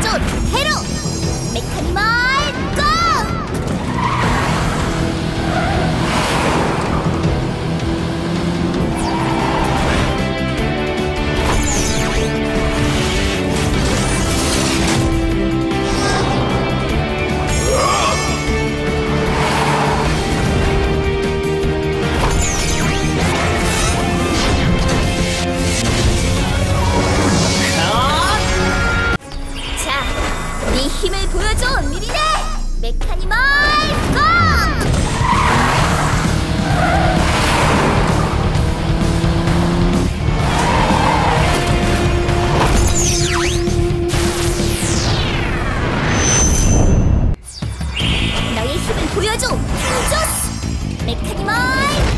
ジョルヘロメカニマイゴ 힘을 보여줘 미리네 메카니멀 고! 보여줘! 조스! 메카니멀!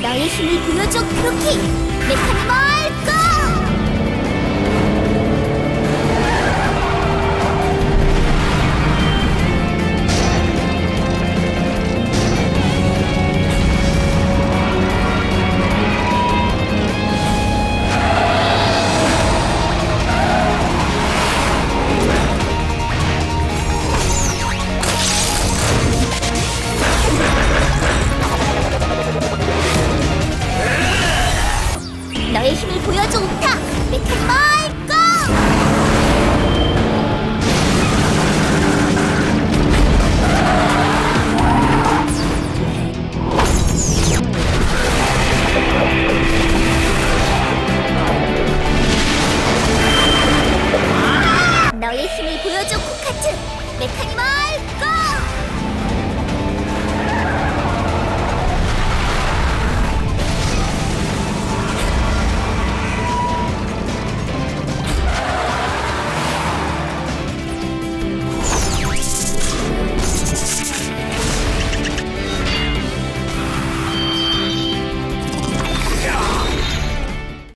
너의 힘을 보여줘, 크로키! 메카니멀 힘을 보여줘, 우타!